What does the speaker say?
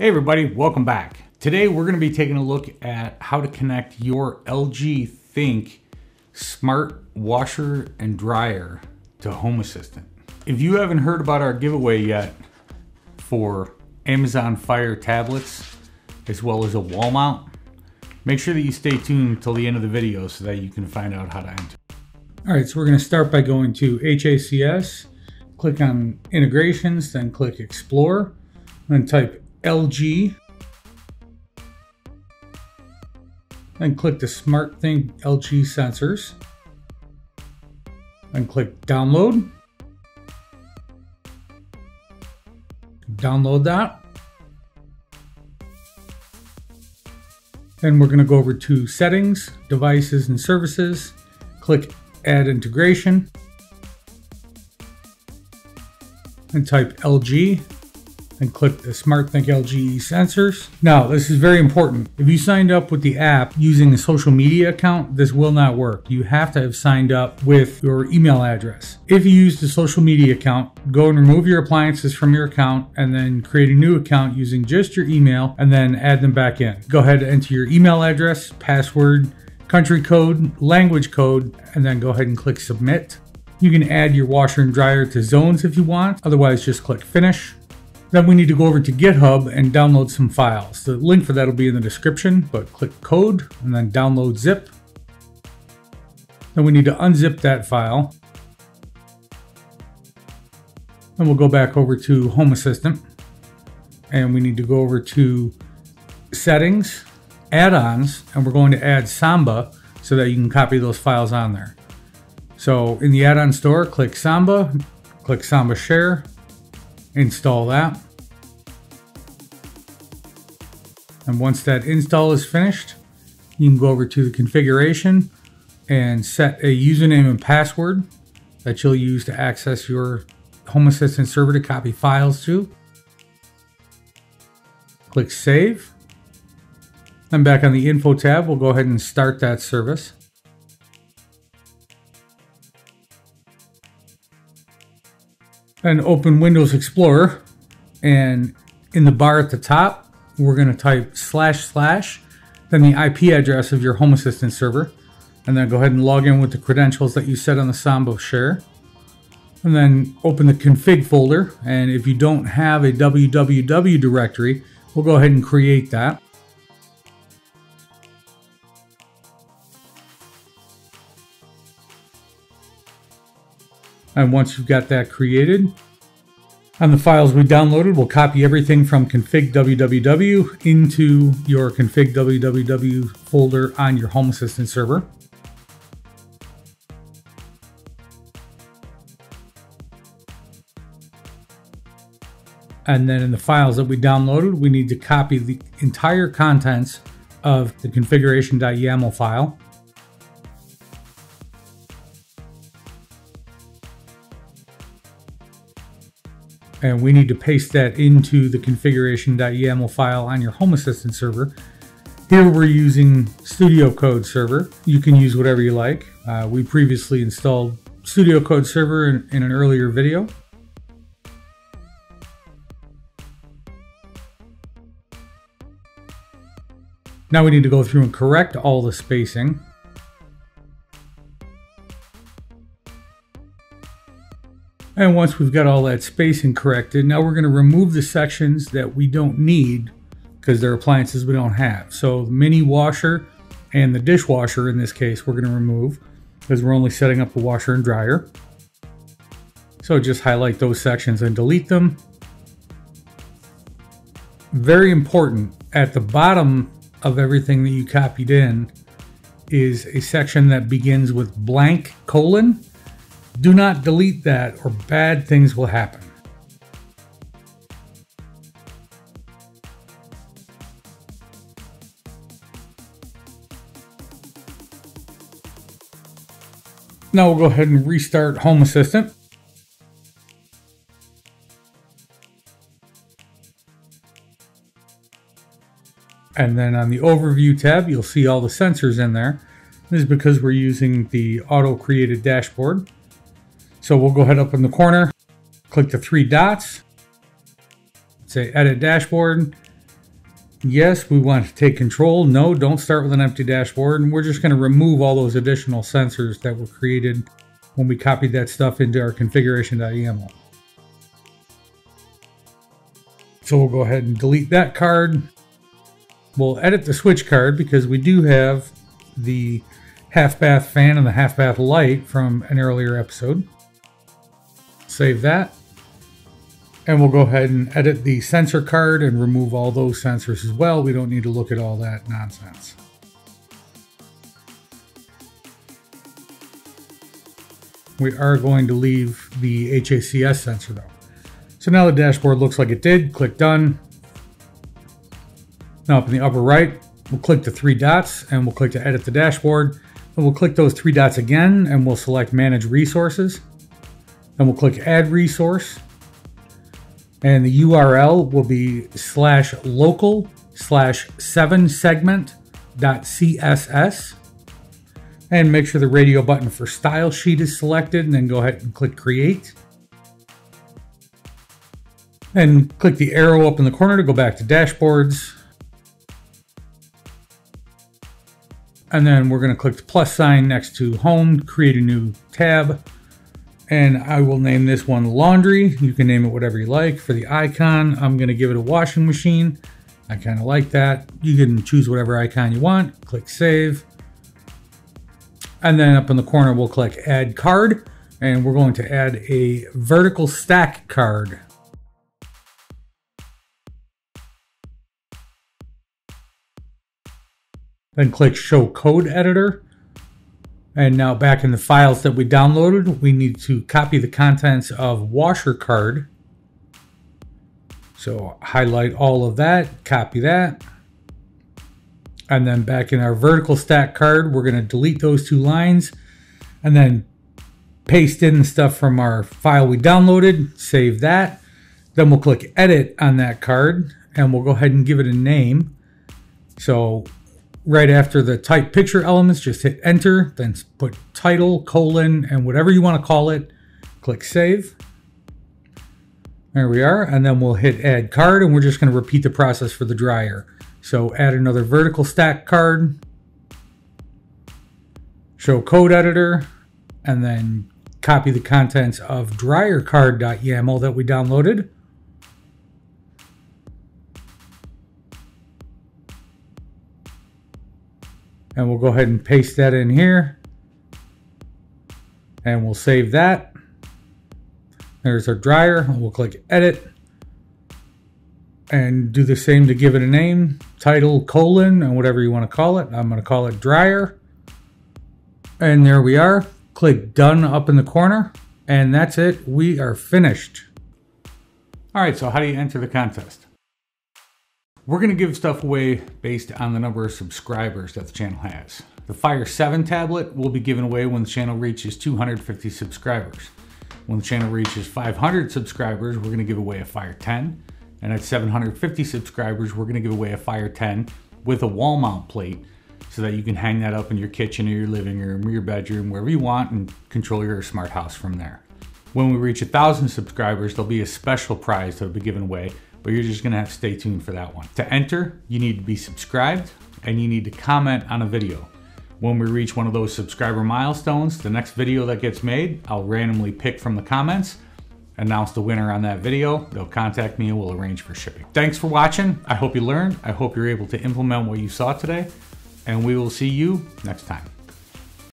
Hey everybody, welcome back. Today we're going to be taking a look at how to connect your LG ThinQ smart washer and dryer to Home Assistant. If you haven't heard about our giveaway yet for Amazon Fire tablets as well as a wall mount, make sure that you stay tuned till the end of the video so that you can find out how to enter. All right, so we're going to start by going to HACS, click on integrations, then click explore, then type LG Then click the SmartThinQ LG sensors. Then click download. Download that. Then we're going to go over to settings, devices and services. Click add integration. And type LG and click the SmartThinQ LGE sensors. Now, this is very important. If you signed up with the app using a social media account, this will not work. You have to have signed up with your email address. If you use the social media account, go and remove your appliances from your account and then create a new account using just your email and then add them back in. Go ahead and enter your email address, password, country code, language code, and then go ahead and click submit. You can add your washer and dryer to zones if you want. Otherwise, just click finish. Then we need to go over to GitHub and download some files. The link for that will be in the description, but click code and then download zip. Then we need to unzip that file. Then we'll go back over to Home Assistant and we need to go over to settings, add-ons, and we're going to add Samba so that you can copy those files on there. So in the add-on store, click Samba, click Samba Share, install that. And once that install is finished, you can go over to the configuration and set a username and password that you'll use to access your Home Assistant server to copy files to. Click Save. Then back on the Info tab, we'll go ahead and start that service. And open Windows Explorer. And in the bar at the top, we're going to type slash slash, then the IP address of your Home Assistant server. And then go ahead and log in with the credentials that you set on the Samba share. And then open the config folder. And if you don't have a www directory, we'll go ahead and create that. And once you've got that created, on the files we downloaded, we'll copy everything from config www into your config www folder on your Home Assistant server. And then in the files that we downloaded, we need to copy the entire contents of the configuration.yaml file and we need to paste that into the configuration.yaml file on your Home Assistant server. Here we're using Studio Code Server. You can use whatever you like. Uh, we previously installed Studio Code Server in, in an earlier video. Now we need to go through and correct all the spacing. And once we've got all that spacing corrected, now we're going to remove the sections that we don't need because they're appliances we don't have. So the mini washer and the dishwasher in this case we're going to remove because we're only setting up the washer and dryer. So just highlight those sections and delete them. Very important, at the bottom of everything that you copied in is a section that begins with blank colon do not delete that or bad things will happen. Now we'll go ahead and restart Home Assistant. And then on the Overview tab, you'll see all the sensors in there. This is because we're using the auto-created dashboard. So we'll go ahead up in the corner, click the three dots, say edit dashboard, Yes, we want to take control. No, don't start with an empty dashboard. And we're just going to remove all those additional sensors that were created when we copied that stuff into our configuration.yaml. So we'll go ahead and delete that card. We'll edit the switch card because we do have the half bath fan and the half bath light from an earlier episode. Save that. And we'll go ahead and edit the sensor card and remove all those sensors as well. We don't need to look at all that nonsense. We are going to leave the HACS sensor though. So now the dashboard looks like it did. Click done. Now up in the upper right, we'll click the three dots and we'll click to edit the dashboard. And we'll click those three dots again and we'll select manage resources. Then we'll click add resource and the URL will be slash local slash seven segment dot CSS. And make sure the radio button for style sheet is selected and then go ahead and click create. And click the arrow up in the corner to go back to dashboards. And then we're going to click the plus sign next to home, create a new tab and I will name this one laundry. You can name it whatever you like. For the icon, I'm going to give it a washing machine. I kind of like that. You can choose whatever icon you want. Click save. And then up in the corner, we'll click add card. And we're going to add a vertical stack card. Then click show code editor. And now back in the files that we downloaded, we need to copy the contents of washer card. So highlight all of that, copy that. And then back in our vertical stack card, we're going to delete those two lines and then paste in the stuff from our file we downloaded, save that. Then we'll click edit on that card and we'll go ahead and give it a name. So right after the type picture elements, just hit enter, then put title, colon, and whatever you want to call it. Click save. There we are. And then we'll hit add card and we're just going to repeat the process for the dryer. So add another vertical stack card, show code editor, and then copy the contents of dryercard.yaml that we downloaded. And we'll go ahead and paste that in here. And we'll save that. There's our dryer. We'll click edit. And do the same to give it a name. Title, colon, and whatever you want to call it. I'm going to call it dryer. And there we are. Click done up in the corner. And that's it. We are finished. All right, so how do you enter the contest? We're to give stuff away based on the number of subscribers that the channel has. The Fire 7 tablet will be given away when the channel reaches 250 subscribers. When the channel reaches 500 subscribers, we're to give away a Fire 10. And at 750 subscribers, we're to give away a Fire 10 with a wall mount plate so that you can hang that up in your kitchen or your living room or your bedroom, wherever you want, and control your smart house from there. When we reach 1,000 subscribers, there'll be a special prize that'll be given away but you're just gonna have to stay tuned for that one. To enter, you need to be subscribed and you need to comment on a video. When we reach one of those subscriber milestones, the next video that gets made, I'll randomly pick from the comments, announce the winner on that video. They'll contact me and we'll arrange for shipping. Thanks for watching. I hope you learned. I hope you're able to implement what you saw today and we will see you next time.